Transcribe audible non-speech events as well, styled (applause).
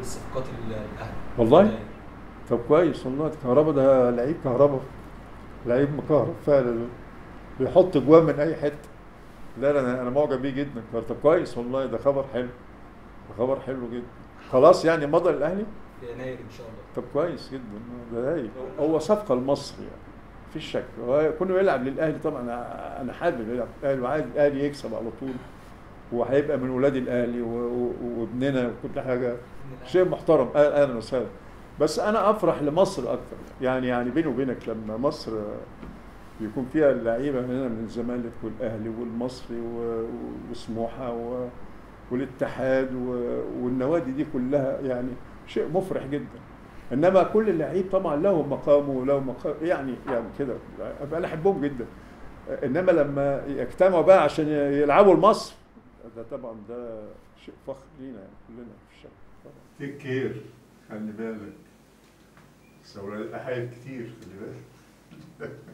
الصفقات الأهلي. والله؟ طب كويس والله. كهربا ده لعيب كهربا. لعيب مكهرب فعلا. بيحط جوان من أي حتة. لا لا أنا أنا معجب بيه جدا. طب كويس والله. ده خبر حلو. ده خبر حلو جدا. خلاص يعني مضى الاهلي في يناير إن شاء الله. طب كويس جدا. ده هايل هو صفقة لمصر يعني. مفيش شك. هو كونه يلعب للأهلي طبعا. أنا حابب يلعب. للاهلي وعايز الأهلي يكسب على طول. وهيبقى من ولاد الأهلي وابننا وكل حاجة. شيء محترم. أه- أهلا وسهلا. بس أنا أفرح لمصر أكتر. يعني يعني بيني وبينك لما مصر يكون فيها اللعيبة هنا من الزمالك والأهلي والمصري وسموحة والاتحاد والنوادي دي كلها يعني شيء مفرح جدا. إنما كل لعيب طبعا له مقامه وله مقام يعني يعني كده. أنا أحبهم جدا. إنما لما يجتمعوا بقى عشان يلعبوا لمصر ده طبعا ده شيء فخر لينا يعني كلنا في الشارع طبعا تيك كير خلي بالك. سوري أحياء كتير خلي بالك. (laughs)